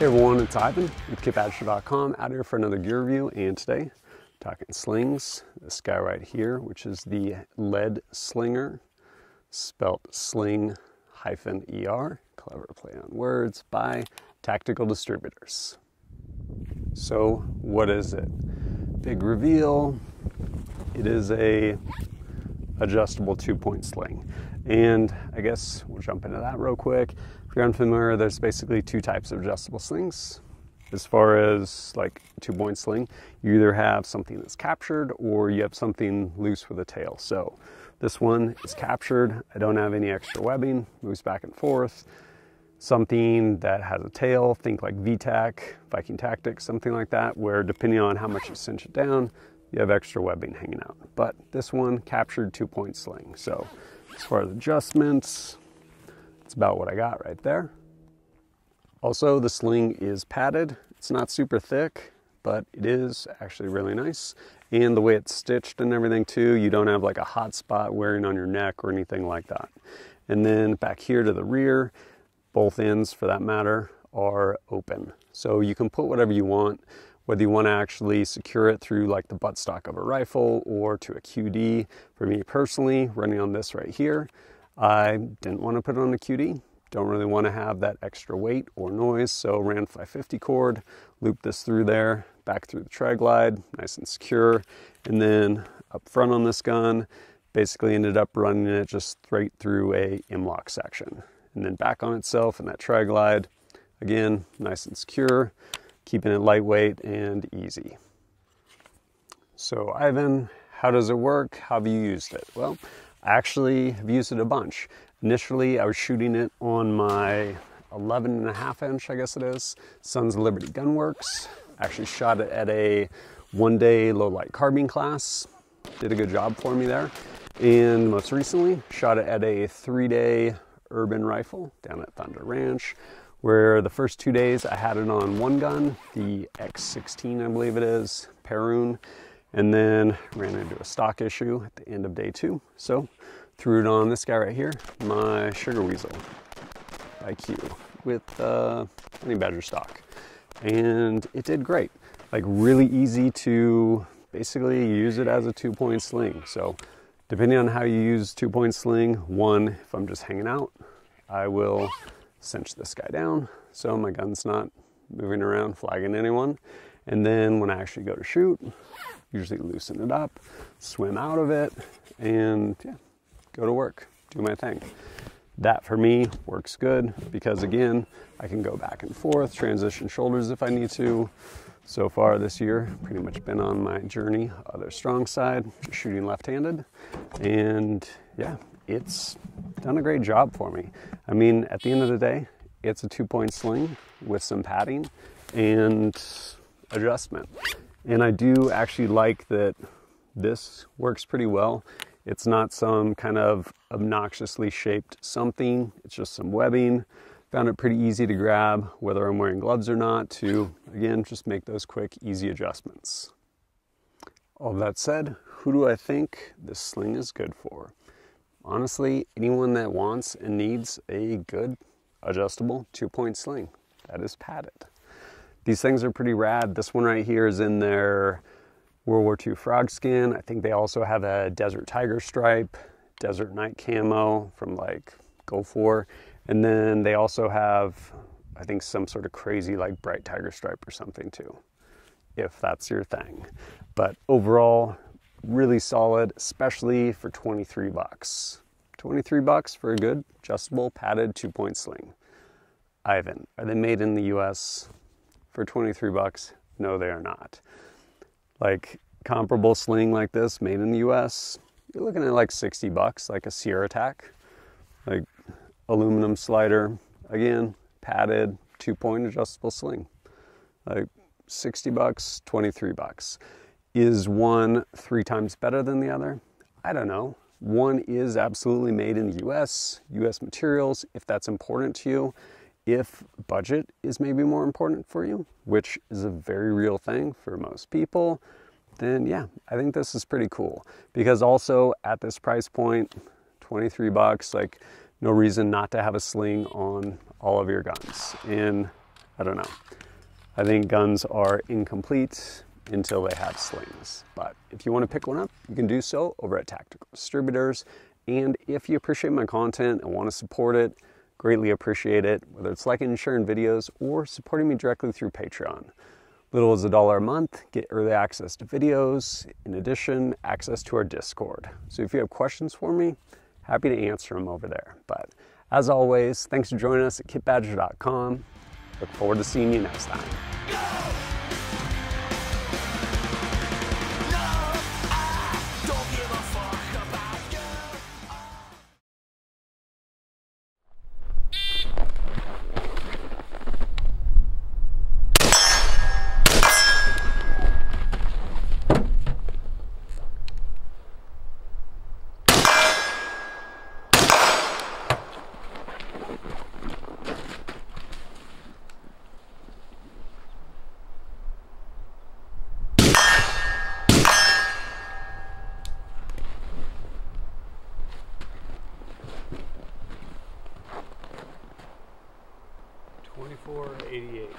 Hey everyone, it's Ivan with KitBadger.com out here for another gear review and today talking slings. This guy right here, which is the lead slinger, spelt sling hyphen ER, clever play on words, by Tactical Distributors. So what is it? Big reveal, it is a adjustable two point sling. And I guess we'll jump into that real quick. If you're unfamiliar, there's basically two types of adjustable slings. As far as like two point sling, you either have something that's captured or you have something loose with a tail. So this one is captured. I don't have any extra webbing, moves back and forth. Something that has a tail, think like VTAC, Viking Tactics, something like that, where depending on how much you cinch it down, you have extra webbing hanging out. But this one captured two point sling. So as far as adjustments, it's about what I got right there. Also, the sling is padded. It's not super thick, but it is actually really nice. And the way it's stitched and everything too, you don't have like a hot spot wearing on your neck or anything like that. And then back here to the rear, both ends for that matter are open. So you can put whatever you want, whether you want to actually secure it through like the buttstock of a rifle or to a QD. For me personally, running on this right here, I didn't want to put it on a QD. Don't really want to have that extra weight or noise, so ran 550 cord, looped this through there, back through the tri-glide, nice and secure. And then up front on this gun, basically ended up running it just straight through a M-LOK section. And then back on itself in that tri-glide, again, nice and secure, keeping it lightweight and easy. So Ivan, how does it work? How have you used it? Well, actually have used it a bunch. Initially, I was shooting it on my 11 and a half inch, I guess it is, Sons of Liberty Gunworks. Actually shot it at a one day low light carbine class. Did a good job for me there. And most recently, shot it at a three day urban rifle down at Thunder Ranch, where the first two days I had it on one gun, the X16, I believe it is, Perun, and then ran into a stock issue at the end of day two. So threw it on this guy right here, my Sugar Weasel IQ with uh, Badger stock. And it did great. Like really easy to basically use it as a two point sling. So depending on how you use two point sling, one, if I'm just hanging out, I will cinch this guy down so my gun's not moving around flagging anyone. And then when I actually go to shoot, usually loosen it up, swim out of it, and yeah, go to work, do my thing. That for me works good because again, I can go back and forth, transition shoulders if I need to. So far this year, pretty much been on my journey, other strong side, shooting left-handed. And yeah, it's done a great job for me. I mean, at the end of the day, it's a two-point sling with some padding and adjustment. And I do actually like that this works pretty well. It's not some kind of obnoxiously shaped something, it's just some webbing. Found it pretty easy to grab, whether I'm wearing gloves or not, to again just make those quick, easy adjustments. All that said, who do I think this sling is good for? Honestly, anyone that wants and needs a good adjustable two point sling that is padded. These things are pretty rad. This one right here is in their World War II frog skin. I think they also have a Desert Tiger stripe, Desert Night camo from like Gulf War. And then they also have, I think, some sort of crazy like bright tiger stripe or something too, if that's your thing. But overall, really solid, especially for 23 bucks. 23 bucks for a good adjustable padded two point sling. Ivan, are they made in the US? For 23 bucks? No, they are not. Like comparable sling like this made in the US, you're looking at like 60 bucks, like a Sierra Tac, like aluminum slider, again, padded, two point adjustable sling. Like 60 bucks, 23 bucks. Is one three times better than the other? I don't know. One is absolutely made in the US, US materials, if that's important to you if budget is maybe more important for you, which is a very real thing for most people, then yeah, I think this is pretty cool. Because also at this price point, 23 bucks, like no reason not to have a sling on all of your guns. And I don't know. I think guns are incomplete until they have slings. But if you want to pick one up, you can do so over at Tactical Distributors. And if you appreciate my content and want to support it, greatly appreciate it, whether it's liking and sharing videos or supporting me directly through Patreon. Little as a dollar a month, get early access to videos, in addition, access to our Discord. So if you have questions for me, happy to answer them over there. But as always, thanks for joining us at kitbadger.com. Look forward to seeing you next time. Twenty-four eighty-eight.